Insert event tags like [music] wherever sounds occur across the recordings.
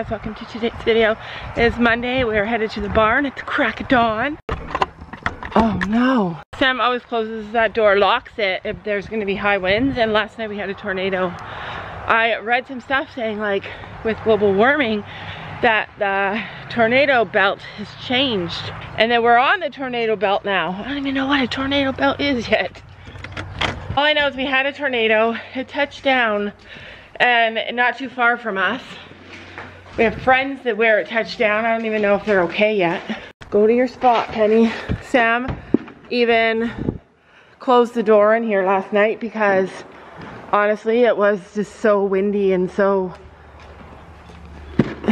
Guys, welcome to today's video. It's Monday, we are headed to the barn at the crack of dawn. Oh no. Sam always closes that door, locks it if there's gonna be high winds and last night we had a tornado. I read some stuff saying like with global warming that the tornado belt has changed and that we're on the tornado belt now. I don't even know what a tornado belt is yet. All I know is we had a tornado, it touched down and not too far from us. We have friends that wear it touchdown. I don't even know if they're okay yet. Go to your spot, Penny. Sam even closed the door in here last night because honestly it was just so windy and so [laughs]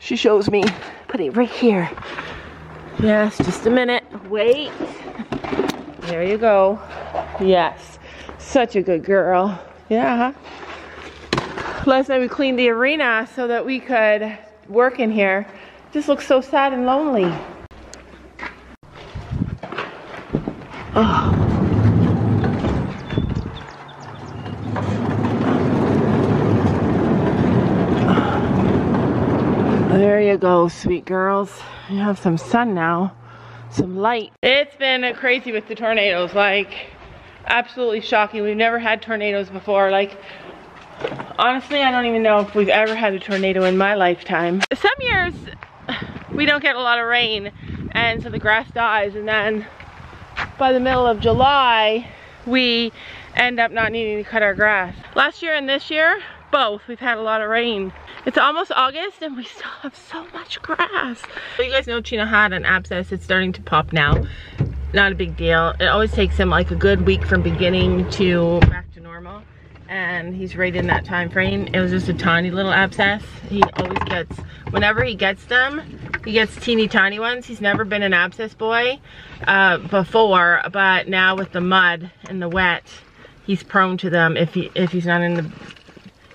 she shows me put it right here yes just a minute wait there you go yes such a good girl yeah. Last night we cleaned the arena so that we could work in here. Just looks so sad and lonely. Oh. There you go, sweet girls. You have some sun now, some light. It's been crazy with the tornadoes. Like, absolutely shocking. We've never had tornadoes before. Like, honestly, I don't even know if we've ever had a tornado in my lifetime. Some years, we don't get a lot of rain, and so the grass dies, and then by the middle of July, we end up not needing to cut our grass. Last year and this year, both, we've had a lot of rain. It's almost August and we still have so much grass. So you guys know Chino had an abscess. It's starting to pop now not a big deal. It always takes him like a good week from beginning to back to normal. And he's right in that time frame. It was just a tiny little abscess. He always gets, whenever he gets them, he gets teeny tiny ones. He's never been an abscess boy uh, before, but now with the mud and the wet, he's prone to them if he if he's not in the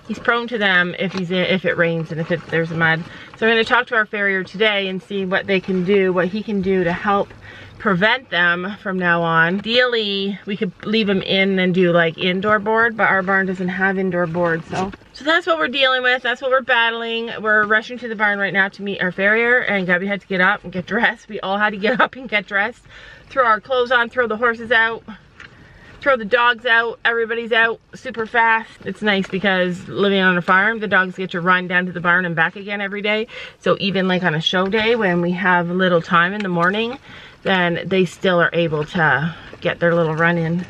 he's prone to them if he's in, if it rains and if it, there's mud. So I'm going to talk to our farrier today and see what they can do, what he can do to help prevent them from now on. Ideally, we could leave them in and do like indoor board, but our barn doesn't have indoor board, so. So that's what we're dealing with. That's what we're battling. We're rushing to the barn right now to meet our farrier, and Gabby had to get up and get dressed. We all had to get [laughs] up and get dressed, throw our clothes on, throw the horses out, throw the dogs out. Everybody's out super fast. It's nice because living on a farm, the dogs get to run down to the barn and back again every day. So even like on a show day when we have little time in the morning, then they still are able to get their little run in.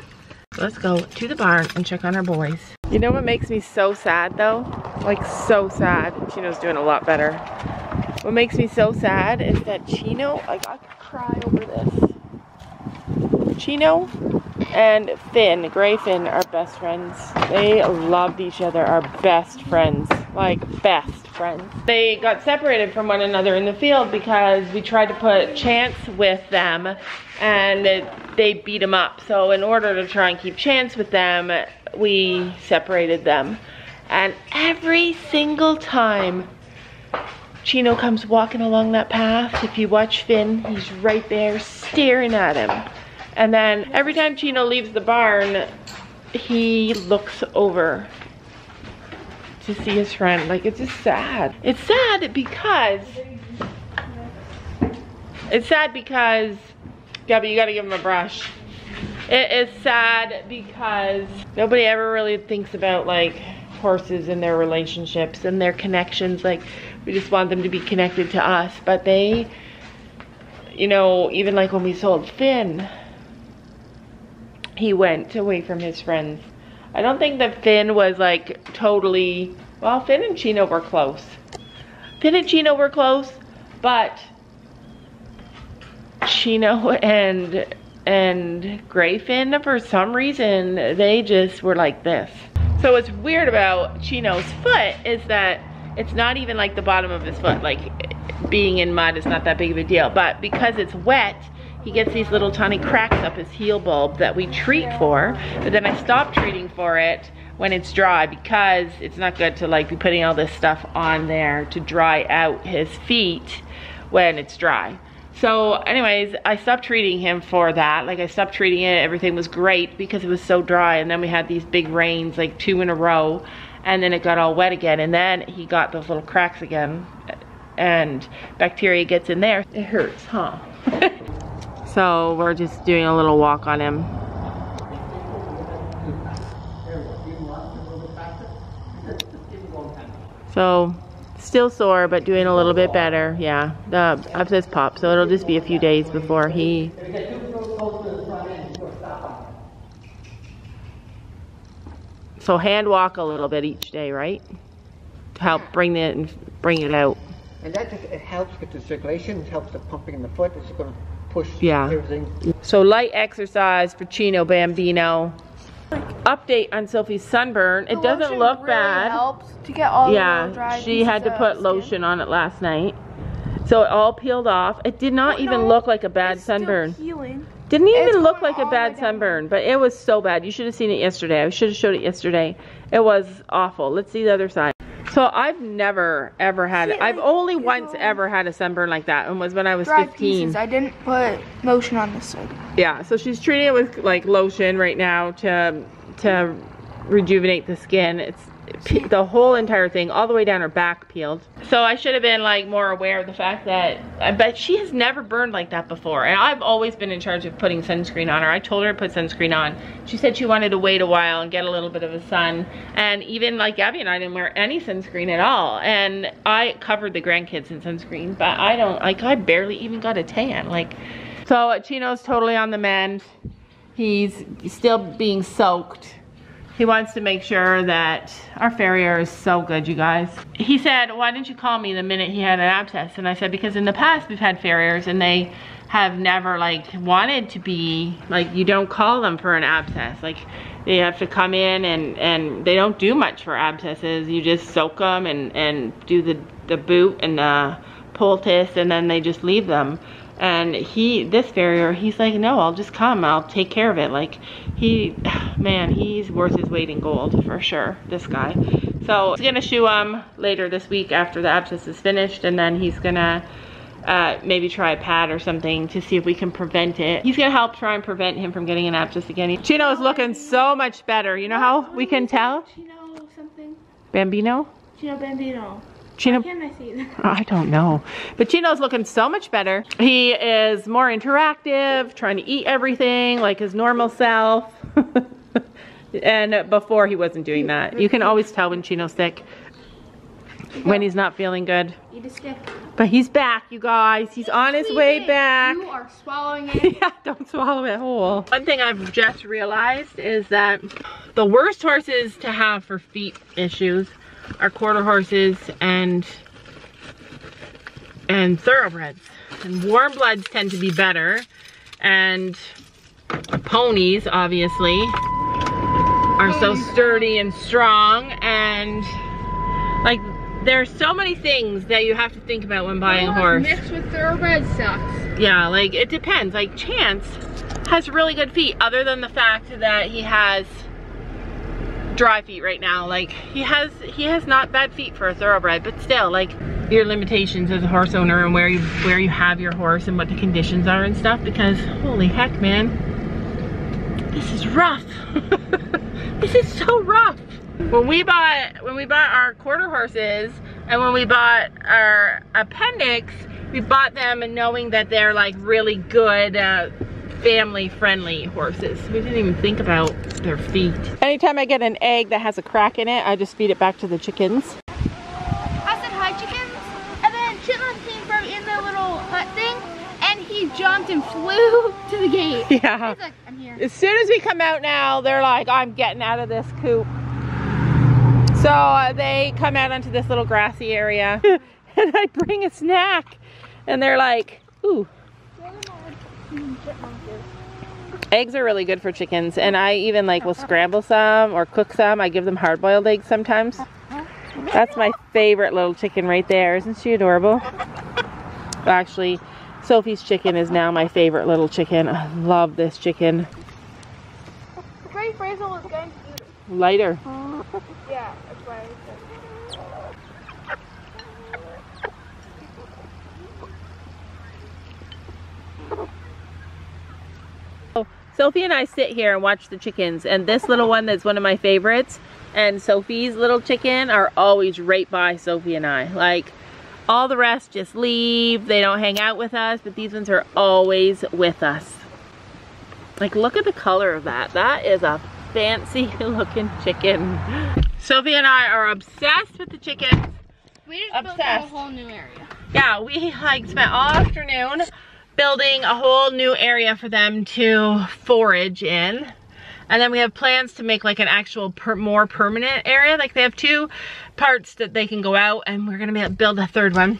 Let's go to the barn and check on our boys. You know what makes me so sad though? Like so sad. Chino's doing a lot better. What makes me so sad is that Chino, like I could cry over this. Chino and Finn, Gray Finn, are best friends. They loved each other, are best friends. Like best friends. They got separated from one another in the field because we tried to put Chance with them and they beat him up. So in order to try and keep Chance with them, we separated them. And every single time Chino comes walking along that path, if you watch Finn, he's right there staring at him. And then every time Chino leaves the barn, he looks over to see his friend. Like, it's just sad. It's sad because, it's sad because, Gabby, you gotta give him a brush. It is sad because nobody ever really thinks about like horses and their relationships and their connections. Like, we just want them to be connected to us. But they, you know, even like when we sold Finn, he went away from his friends I don't think that Finn was like totally, well, Finn and Chino were close. Finn and Chino were close, but Chino [laughs] and and Gray Finn, for some reason, they just were like this. So what's weird about Chino's foot is that it's not even like the bottom of his foot. Like being in mud is not that big of a deal. But because it's wet, he gets these little tiny cracks up his heel bulb that we treat for, but then I stop treating for it when it's dry because it's not good to like be putting all this stuff on there to dry out his feet when it's dry. So anyways, I stopped treating him for that. Like I stopped treating it, everything was great because it was so dry and then we had these big rains like two in a row and then it got all wet again and then he got those little cracks again and bacteria gets in there. It hurts, huh? [laughs] so we're just doing a little walk on him. So still sore, but doing a little bit better. Yeah, the abscess popped, so it'll just be a few days before he. So hand walk a little bit each day, right? To help bring it bring it out. And that just, it helps with the circulation, it helps the pumping in the foot, it's going to push Yeah. everything. So light exercise for Chino Bambino. Update on Sophie's sunburn. It doesn't look really bad. Helps to get all the little Yeah, dry she had to put of skin. lotion on it last night. So it all peeled off. It did not Oh, even no, look like a bad it's still sunburn. healing. Didn't It's even look like a all the way bad sunburn, but it was so bad. You should have seen it yesterday. I should have showed it yesterday. It was awful. Let's see the other side. So I've never ever had it. I've only once ever had a sunburn like that, and was when I was Dry 15. pieces. I didn't put lotion on this side. Yeah, so she's treating it with like lotion right now to to rejuvenate the skin. It's the whole entire thing, all the way down her back peeled. So I should have been like more aware of the fact that uh, I bet she has never burned like that before. And I've always been in charge of putting sunscreen on her. I told her to put sunscreen on. She said she wanted to wait a while and get a little bit of the sun. And even like Gabby and I didn't wear any sunscreen at all. And I covered the grandkids in sunscreen, but I don't like I barely even got a tan. Like so Chino's totally on the mend. He's still being soaked. He wants to make sure that our farrier is so good, you guys. He said, why didn't you call me the minute he had an abscess? And I said, because in the past we've had farriers and they have never like wanted to be, like you don't call them for an abscess. Like they have to come in and, and they don't do much for abscesses. You just soak them and, and do the, the boot and the poultice and then they just leave them and he this farrier he's like no i'll just come i'll take care of it like he [sighs] man he's worth his weight in gold for sure this guy so he's gonna shoe him later this week after the abscess is finished and then he's gonna uh, maybe try a pad or something to see if we can prevent it. He's gonna help try and prevent him from getting an abscess again. Chino is looking so much better. You know how we can tell? Chino something? Bambino? Chino Bambino. Chino I see? I don't know. But Chino's looking so much better. He is more interactive, trying to eat everything like his normal self. [laughs] and before he wasn't doing that. You can always tell when Chino's sick, when he's not feeling good. Eat a stick. But he's back, you guys. He's on his way back. You are swallowing [laughs] it. yeah, don't swallow it whole. One thing I've just realized is that the worst horses to have for feet issues are quarter horses and and thoroughbreds. And warm bloods tend to be better. And ponies, obviously, are so sturdy and strong. And like, there's so many things that you have to think about when buying a horse. Mixed with thoroughbred sucks. Yeah, like it depends. Like Chance has really good feet other than the fact that he has dry feet right now. Like he has he has not bad feet for a thoroughbred, but still like your limitations as a horse owner and where you where you have your horse and what the conditions are and stuff because holy heck man this is rough. [laughs] this is so rough. When we bought when we bought our quarter horses and when we bought our appendix, we bought them and knowing that they're like really good uh, family friendly horses. We didn't even think about their feet. Anytime I get an egg that has a crack in it, I just feed it back to the chickens. I said hi chickens, and then Chitlin came from in the little hut thing, and he jumped and flew [laughs] to the gate. [laughs] Yeah. He's like, I'm here. As soon as we come out now, they're like, I'm getting out of this coop. So uh, they come out onto this little grassy area [laughs] and I bring a snack and they're like, ooh. Eggs are really good for chickens and I even like will scramble some or cook some. I give them hard boiled eggs sometimes. That's my favorite little chicken right there. Isn't she adorable? Actually, Sophie's chicken is now my favorite little chicken. I love this chicken. Ray Fraser was going to eat. Lighter. Yeah, that's why I said. Sophie and I sit here and watch the chickens and this little one that's one of my favorites and Sophie's little chicken are always right by Sophie and I. Like all the rest just leave, they don't hang out with us, but these ones are always with us. Like look at the color of that. That is a fancy [laughs] looking chicken. Sophie and I are obsessed with the chickens. We just built a Obsessed. whole new area. Yeah, we like spent all afternoon building a whole new area for them to forage in. And then we have plans to make like an actual per more permanent area. Like they have two parts that they can go out and we're gonna be- build a third one.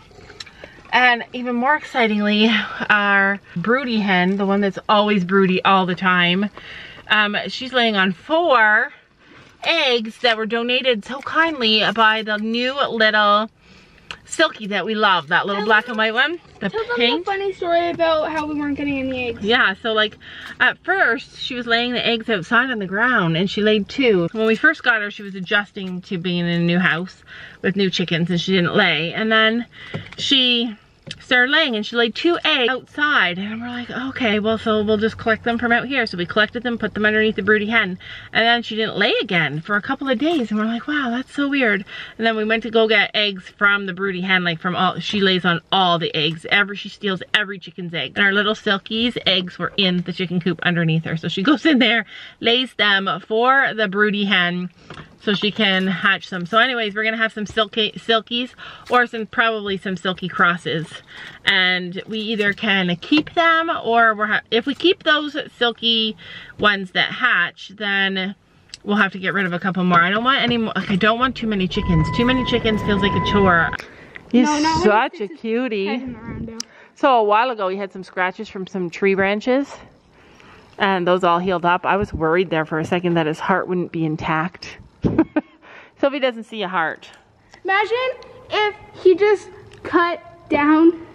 And even more excitingly, our broody hen, the one that's always broody all the time, um, she's laying on four eggs that were donated so kindly by the new little Silky that we love, that little black and white one, the Tell them pink. the funny story about how we weren't getting any eggs. Yeah, so like at first she was laying the eggs outside on the ground and she laid two. When we first got her, she was adjusting to being in a new house with new chickens and she didn't lay. And then she started laying and she laid two eggs outside and we're like, okay, well, so we'll just collect them from out here. So we collected them, put them underneath the broody hen and then she didn't lay again for a couple of days and we're like, wow, that's so weird. And then we went to go get eggs from the broody hen, like from all, she lays on all the eggs. Every, she steals every chicken's egg. And our little Silkies eggs were in the chicken coop underneath her. So she [laughs] goes in there, lays them for the broody hen so she can hatch them. So anyways, we're gonna have some silky silkies or some probably some silky crosses. And we either can keep them or we're ha if we keep those silky ones that hatch, then we'll have to get rid of a couple more. I don't want any more, like, I don't want too many chickens. Too many chickens feels like a chore. He's No, not when he such a cutie. Head in the round now. So a while ago, he had some scratches from some tree branches, and those all healed up. I was worried there for a second that his heart wouldn't be intact. [laughs] Sophie doesn't see a heart. Imagine if he just cut down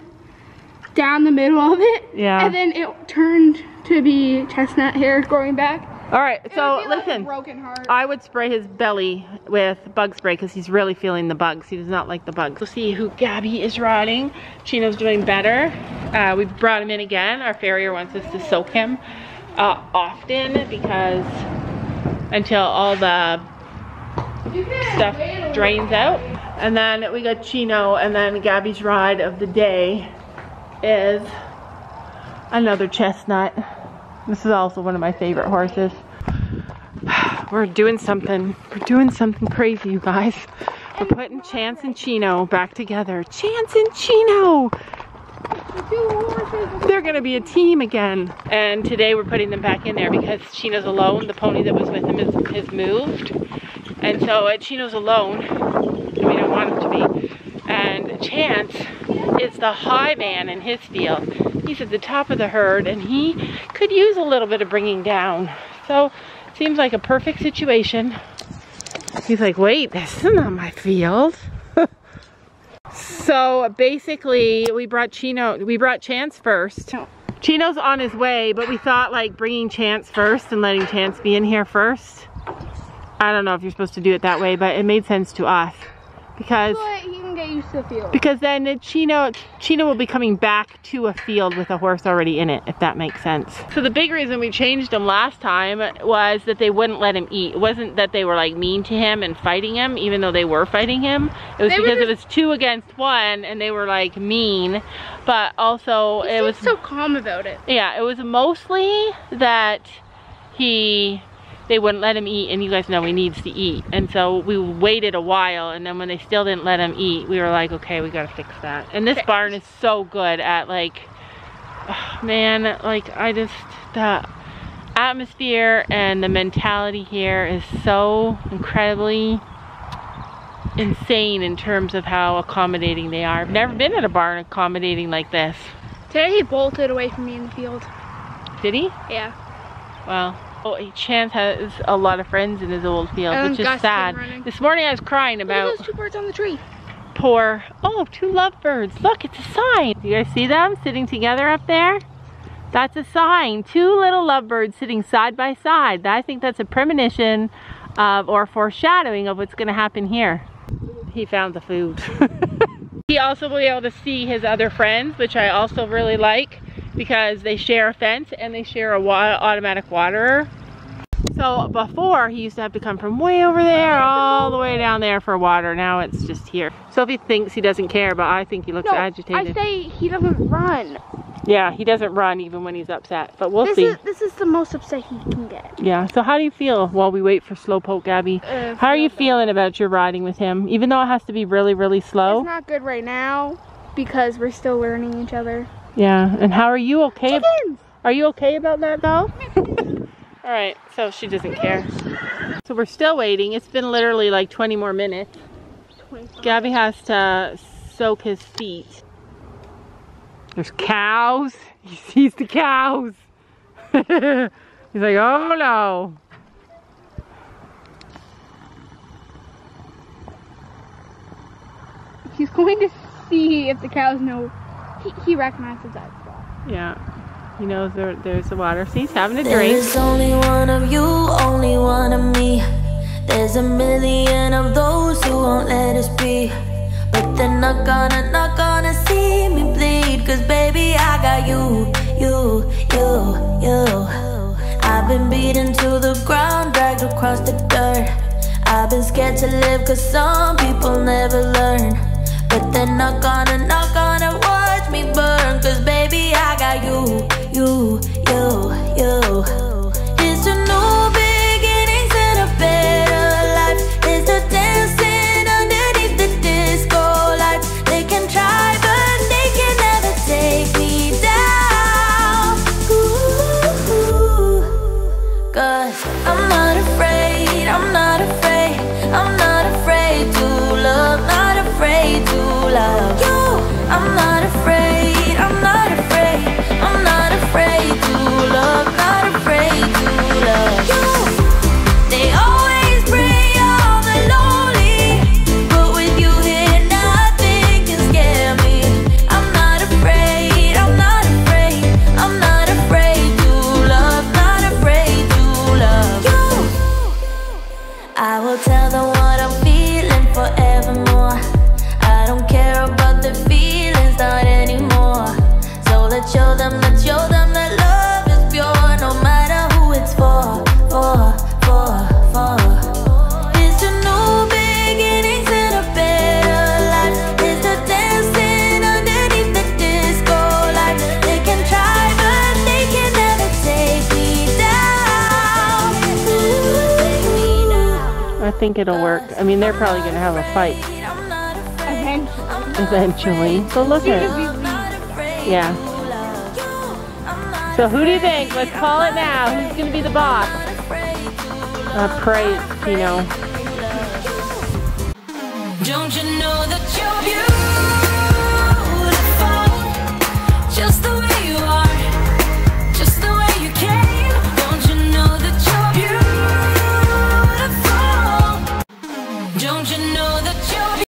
down the middle of it. Yeah. And then it turned to be chestnut hair growing back. All right, It so would be like a listen. broken heart. I would spray his belly with bug spray because he's really feeling the bugs. He does not like the bugs. We'll see who Gabby is riding. Chino's doing better. Uh, we brought him in again. Our farrier wants us to soak him uh, often because until all the You can stuff drains out. And then we got Chino, and then Gabby's ride of the day is another chestnut. This is also one of my favorite horses. [sighs] We're doing something, we're doing something crazy, you guys. We're putting Chance and Chino back together. Chance and Chino! They're gonna be a team again. And today we're putting them back in there because Chino's alone. The pony that was with him is, is moved. And so uh, Chino's alone. We don't want him to be. And Chance is the high man in his field. He's at the top of the herd and he could use a little bit of bringing down. So seems like a perfect situation. He's like, wait, this is not my field. [laughs] So basically, we brought Chino, we brought Chance first. Chino's on his way, but we thought like bringing Chance first and letting Chance be in here first. I don't know if you're supposed to do it that way, but it made sense to us because But he can get used to the field. because then Chino Chino will be coming back to a field with a horse already in it, if that makes sense. So the big reason we changed him last time was that they wouldn't let him eat. It wasn't that they were like mean to him and fighting him, even though they were fighting him. It was They were because it was two against one and they were like mean. But also He it was so calm about it. yeah, it was mostly that he they wouldn't let him eat and you guys know he needs to eat. And so we waited a while and then when they still didn't let him eat we were like okay we gotta fix that. And this barn is so good at like oh, man like i just the atmosphere and the mentality here is so incredibly insane in terms of how accommodating they are. I've never been at a barn accommodating like this. Today he bolted away from me in the field. did he? Yeah. Well, oh, Chance has a lot of friends in his old field, And which is Gus sad. This morning I was crying Look at about those two birds on the tree. poor, oh, two lovebirds. Look, it's a sign. You guys see them sitting together up there? That's a sign. Two little lovebirds sitting side by side. I think that's a premonition of, or foreshadowing of what's going to happen here. He found the food. [laughs] he also will be able to see his other friends, which I also really like because they share a fence and they share a wa automatic waterer. So before he used to have to come from way over there all the way down there for water. Now it's just here. Sophie thinks he doesn't care, but I think he looks No, agitated. I say he doesn't run. yeah, he doesn't run even when he's upset, but we'll This see. is this is the most upset he can get. Yeah, so how do you feel while we wait for Slowpoke Gabby? Uh, How are you feeling about your riding with him? Even though it has to be really, really slow? It's not good right now because we're still learning each other. Yeah, and how are you okay? Chickens! Are you okay about that though? [laughs] All right, so she doesn't care. So we're still waiting. It's been literally like 20 more minutes. Gabby has to soak his feet. There's cows. [laughs] He sees the cows. [laughs] He's like, oh no. He's going to see if the cows know. He, he recognizes that spot. Yeah, he knows there, there's the water. See, he's having a drink. There's only one of you, only one of me. There's a million of those who won't let us be. But they're not gonna, not gonna see me bleed. Cause baby, I got you, you, you, you. I've been beaten to the ground, dragged across the dirt. I've been scared to live cause some people never learn. But they're not gonna, not gonna watch me burn. Cause baby, I got you, you, you, you. think it'll work. I mean, they're probably going to have a fight. Eventually. So look at it. Yeah. So who do you think? Let's call it now. Who's going to be the boss? Uh, I pray you know. Don't you know that you're beautiful? Just the